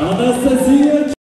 Anastasia!